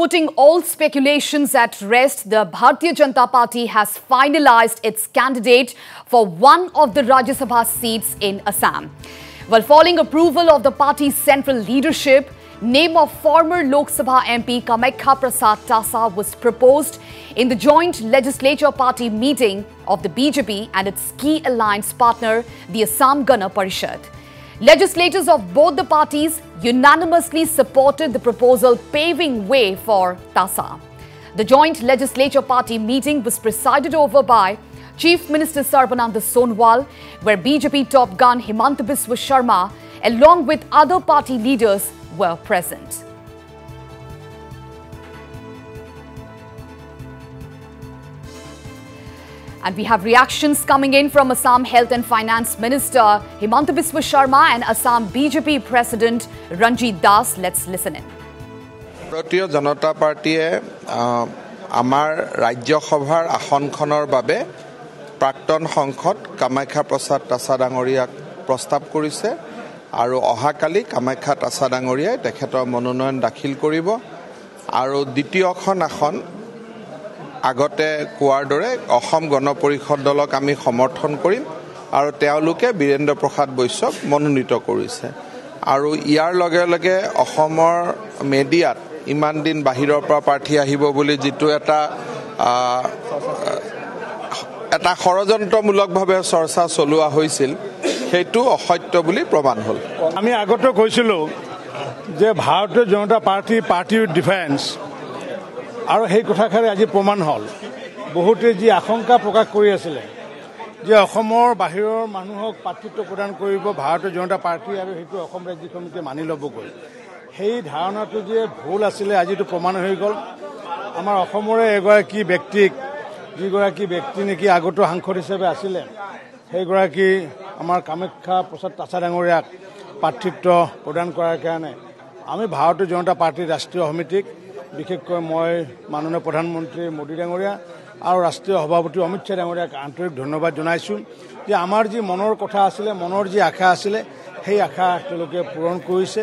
Putting all speculations at rest, the Bharatiya Janata Party has finalized its candidate for one of the Rajya Sabha seats in Assam. While following approval of the party's central leadership, name of former Lok Sabha MP Kamakhya Prasad Tasa was proposed in the joint legislature party meeting of the BJP and its key alliance partner, the Asom Gana Parishad. Legislators of both the parties unanimously supported the proposal paving way for Tasa. The joint legislature party meeting was presided over by Chief Minister Sarbananda Sonowal, where BJP top gun Himanta Biswa Sarma, along with other party leaders, were present. And we have reactions coming in from Assam Health and Finance Minister Himanta Biswa Sarma and Assam BJP President Ranjit Das. Let's listen in. ভাৰতীয় জনতা পাৰ্টীয়ে আমাৰ ৰাজ্যসভাৰ আসনখনৰ বাবে প্ৰাক্তন সংসদ কামাখ্যা প্ৰসাদ তাছা ডাঙৰীয়াক প্ৰস্তাৱ কৰিছে আৰু অহাকালি কামাখ্যা তাছা ডাঙৰীয়াই তেখেতৰ মনোনয়ন দাখিল কৰিব আৰু দ্বিতীয়খন আসন আগতে কোৱাৰ দৰে অসম গণ পৰিষদ দলক আমি সমৰ্থন কৰিম আৰু তেওঁলোকে বীৰেন্দ্ৰ প্ৰসাদ বৈশ্যক মনোনীত কৰিছে। আৰু ইয়াৰ লগে লগে অসমৰ মেডিয়াত ইমান দিন বাহিৰৰ পৰা প্ৰাৰ্থী আহিব বুলি যিটো এটা এটা ষড়যন্ত্ৰমূলকভাৱে চৰ্চা চলোৱা হৈছিল সেইটো অসত্য বুলি প্ৰমাণ হ'ল। আমি আগতে কৈছিলোঁ যে Bharatiya Janata Party party with defence আৰু সেই কথাষাৰি আজি প্ৰমাণ হ'ল। বহুতে যি আশংকা প্ৰকাশ কৰি আছিলে যে অসমৰ বাহিৰৰ মানুহক প্ৰাৰ্থিত্ব প্ৰদান কৰিব ভাৰতীয় জনতা পাৰ্টি আৰু সেইটো অসম ৰাজ্যিক সমিতিয়ে মানি ল'বগৈ। সেই ধাৰণাটো যে ভুল আছিলে আজিতো প্ৰমাণ হৈ গ'ল। আমাৰ অসমৰে এগৰাকী ব্যক্তিক যিগৰাকী ব্যক্তি নেকি আগতো সাংসদ হিচাপে আছিলে সেইগৰাকী আমাৰ কামাখ্যা প্ৰসাদ তাছা ডাঙৰীয়াক প্ৰাৰ্থিত্ব প্ৰদান কৰাৰ কাৰণে আমি ভাৰতীয় জনতা পাৰ্টীৰ ৰাষ্ট্ৰীয় সমিতিক বিশেষকৈ মই মাননীয় প্ৰধানমন্ত্ৰী মোদী ডাঙৰীয়া আৰু ৰাষ্ট্ৰীয় সভাপতি অমিত শ্বাহ ডাঙৰীয়াক আন্তৰিক ধন্যবাদ জনাইছোঁ যে আমাৰ যি মনৰ কথা আছিলে মনৰ যি আশা আছিলে সেই আশা তেওঁলোকে পূৰণ কৰিছে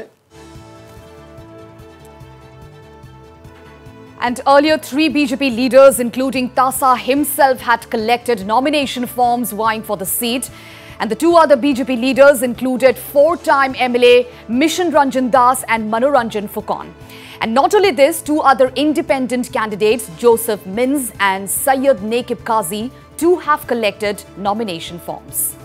And earlier, three BJP leaders, including Tasa himself, had collected nomination forms vying for the seat. And the two other BJP leaders included four-time MLA Mission Ranjan Das and Manoranjan Fukon. And not only this, two other independent candidates, Joseph Mins and Syed Nakib Kazi, too have collected nomination forms.